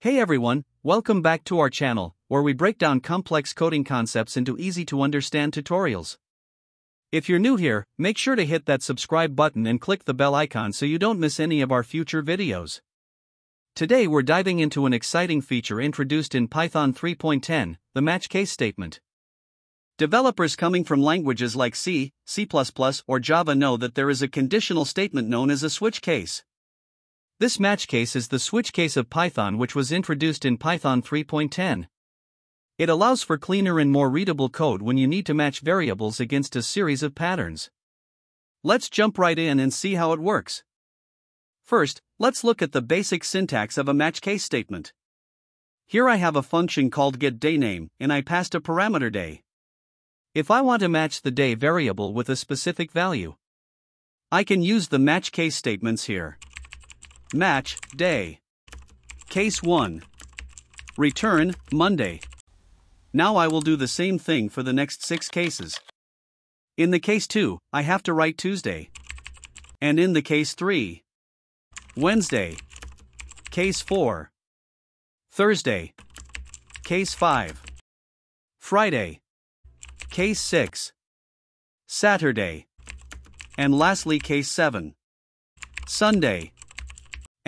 Hey everyone, welcome back to our channel, where we break down complex coding concepts into easy to understand tutorials. If you're new here, make sure to hit that subscribe button and click the bell icon so you don't miss any of our future videos. Today we're diving into an exciting feature introduced in Python 3.10, the match case statement. Developers coming from languages like C, C++, or Java know that there is a conditional statement known as a switch case. This match case is the switch case of Python which was introduced in Python 3.10. It allows for cleaner and more readable code when you need to match variables against a series of patterns. Let's jump right in and see how it works. First, let's look at the basic syntax of a match case statement. Here I have a function called getDayName, and I passed a parameter day. If I want to match the day variable with a specific value, I can use the match case statements here. Match, day. Case 1. Return, Monday. Now I will do the same thing for the next six cases. In the case 2, I have to write Tuesday. And in the case 3, Wednesday. Case 4, Thursday. Case 5, Friday. Case 6, Saturday. And lastly, case 7, Sunday.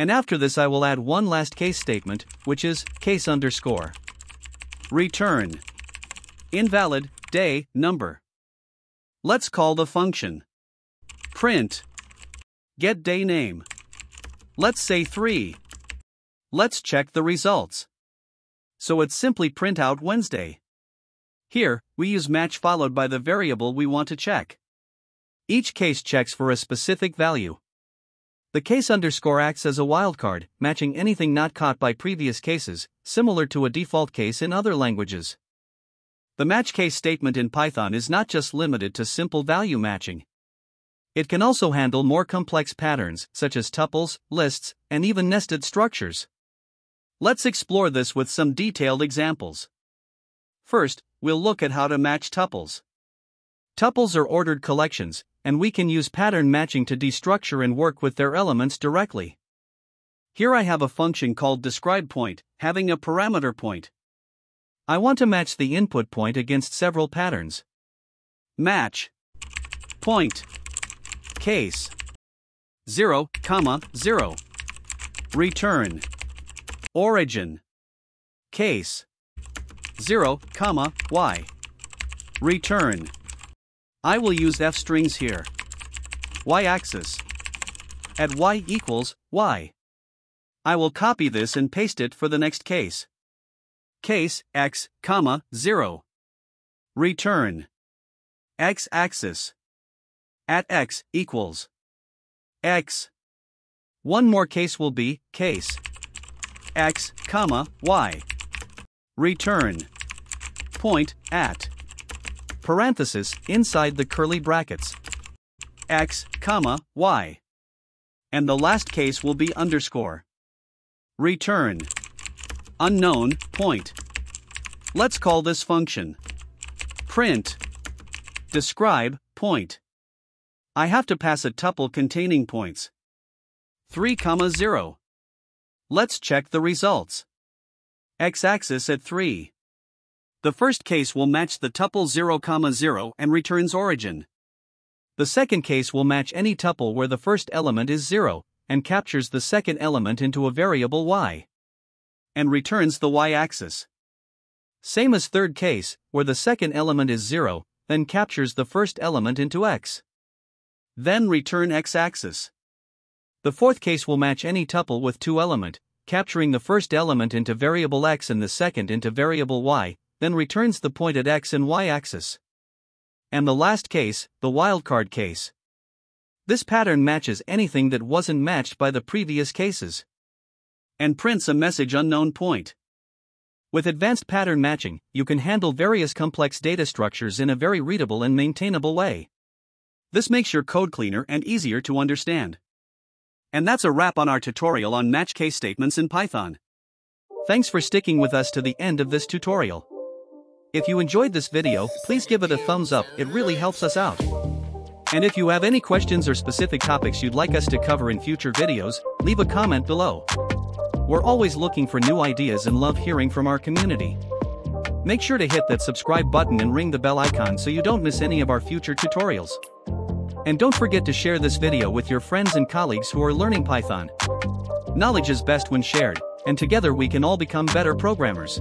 And after this, I will add one last case statement, which is case underscore. Return. Invalid, day, number. Let's call the function. Print. Get day name. Let's say 3. Let's check the results. So it's simply print out Wednesday. Here, we use match followed by the variable we want to check. Each case checks for a specific value. The case underscore acts as a wildcard, matching anything not caught by previous cases, similar to a default case in other languages. The match case statement in Python is not just limited to simple value matching. It can also handle more complex patterns, such as tuples, lists, and even nested structures. Let's explore this with some detailed examples. First, we'll look at how to match tuples. Tuples are ordered collections, and we can use pattern matching to destructure and work with their elements directly. Here I have a function called describePoint, having a parameter point. I want to match the input point against several patterns. Match. Point. Case. 0, comma 0 return. Origin. Case. 0, comma y. Return I will use f strings here. y-axis. At y equals y. I will copy this and paste it for the next case. Case x, comma 0. Return. x-axis. At x equals x. One more case will be case x, comma y. Return. Point at parenthesis inside the curly brackets. x, comma, y. And the last case will be underscore. Return. Unknown, point. Let's call this function. Print. Describe, point. I have to pass a tuple containing points. 3, comma 0. Let's check the results. X-axis at 3. The first case will match the tuple 0, 0 and returns origin. The second case will match any tuple where the first element is 0 and captures the second element into a variable y and returns the y-axis. Same as third case, where the second element is 0, then captures the first element into x. Then return x-axis. The fourth case will match any tuple with two element, capturing the first element into variable x and the second into variable y, then returns the point at x and y axis. And the last case, the wildcard case. This pattern matches anything that wasn't matched by the previous cases. And prints a message unknown point. With advanced pattern matching, you can handle various complex data structures in a very readable and maintainable way. This makes your code cleaner and easier to understand. And that's a wrap on our tutorial on match case statements in Python. Thanks for sticking with us to the end of this tutorial. If you enjoyed this video, please give it a thumbs up, it really helps us out. And if you have any questions or specific topics you'd like us to cover in future videos, leave a comment below. We're always looking for new ideas and love hearing from our community. Make sure to hit that subscribe button and ring the bell icon so you don't miss any of our future tutorials. And don't forget to share this video with your friends and colleagues who are learning Python. Knowledge is best when shared, and together we can all become better programmers.